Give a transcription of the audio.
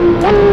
Woo!